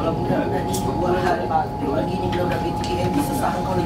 Kalau budak-budak ni buat hal lagi ni budak-budak PTM bisa sahang kau ni